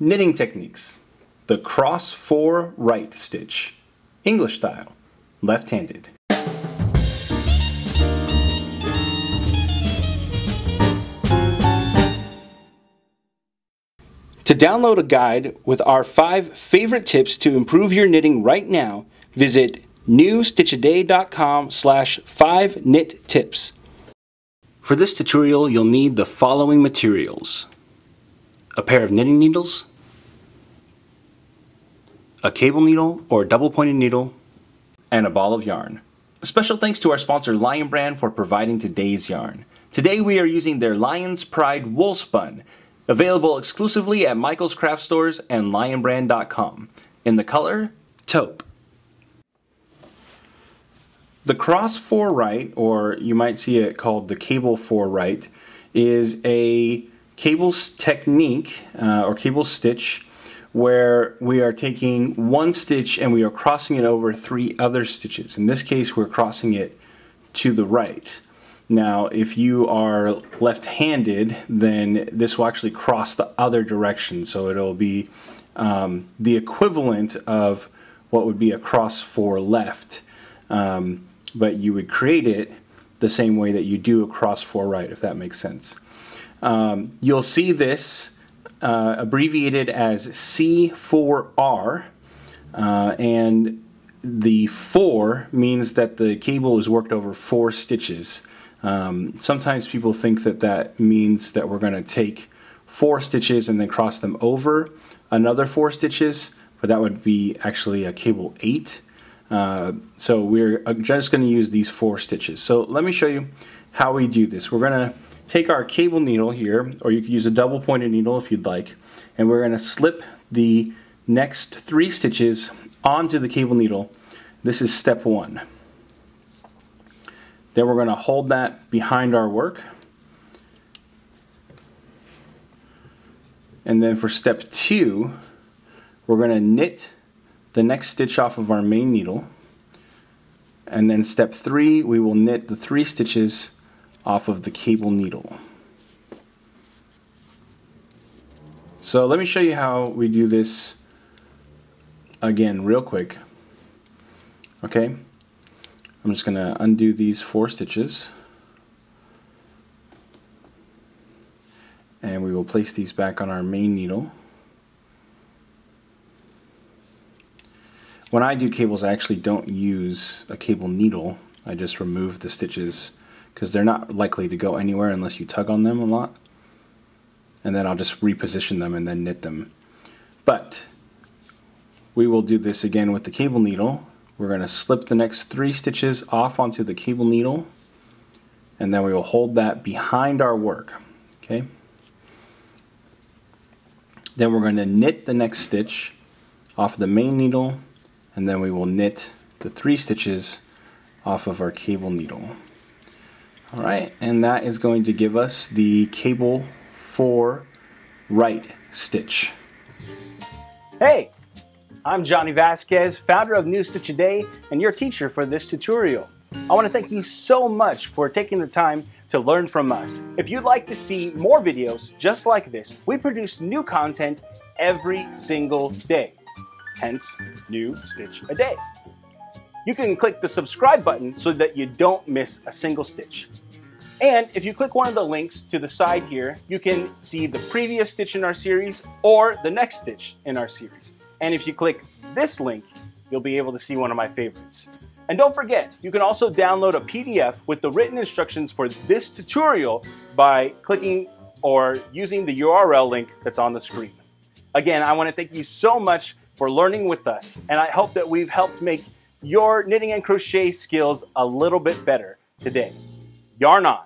Knitting techniques. The cross four right stitch. English style. Left-handed. To download a guide with our five favorite tips to improve your knitting right now, visit newstitchaday.com slash 5 knit tips. For this tutorial, you'll need the following materials. A pair of knitting needles, a cable needle or double pointed needle, and a ball of yarn. Special thanks to our sponsor Lion Brand for providing today's yarn. Today we are using their Lion's Pride Woolspun, available exclusively at Michael's Craft Stores and lionbrand.com, in the color taupe. The cross four right, or you might see it called the cable four right, is a cable technique uh, or cable stitch where we are taking one stitch and we are crossing it over three other stitches. In this case, we're crossing it to the right. Now, if you are left-handed, then this will actually cross the other direction. So it'll be um, the equivalent of what would be a cross four left. Um, but you would create it the same way that you do a cross four right, if that makes sense. Um, you'll see this uh, abbreviated as C4R, uh, and the 4 means that the cable is worked over four stitches. Um, sometimes people think that that means that we're going to take four stitches and then cross them over another four stitches, but that would be actually a cable 8. Uh, so we're uh, just going to use these four stitches. So let me show you how we do this. We're going to take our cable needle here, or you could use a double pointed needle if you'd like, and we're going to slip the next three stitches onto the cable needle. This is step one. Then we're going to hold that behind our work. And then for step two, we're going to knit the next stitch off of our main needle. And then step three, we will knit the three stitches off of the cable needle. So let me show you how we do this again real quick. Okay, I'm just going to undo these four stitches. And we will place these back on our main needle. When I do cables, I actually don't use a cable needle. I just remove the stitches because they're not likely to go anywhere unless you tug on them a lot. And then I'll just reposition them and then knit them. But we will do this again with the cable needle. We're going to slip the next three stitches off onto the cable needle and then we will hold that behind our work. Okay. Then we're going to knit the next stitch off of the main needle and then we will knit the three stitches off of our cable needle. Alright, and that is going to give us the cable four right stitch. Hey, I'm Johnny Vasquez, founder of New Stitch a Day and your teacher for this tutorial. I want to thank you so much for taking the time to learn from us. If you'd like to see more videos just like this, we produce new content every single day hence new stitch a day. You can click the subscribe button so that you don't miss a single stitch. And if you click one of the links to the side here, you can see the previous stitch in our series or the next stitch in our series. And if you click this link, you'll be able to see one of my favorites. And don't forget, you can also download a PDF with the written instructions for this tutorial by clicking or using the URL link that's on the screen. Again, I want to thank you so much for learning with us. And I hope that we've helped make your knitting and crochet skills a little bit better today. Yarn on.